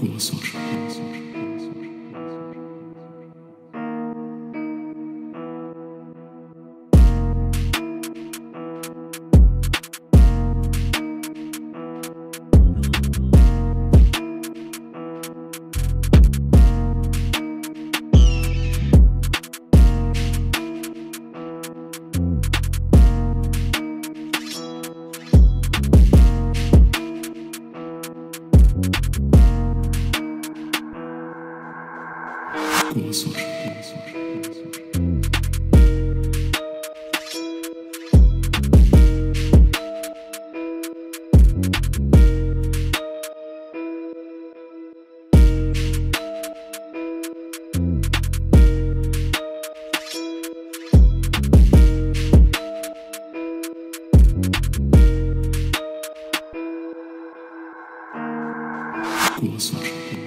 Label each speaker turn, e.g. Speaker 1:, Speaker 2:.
Speaker 1: com Açores. Açores.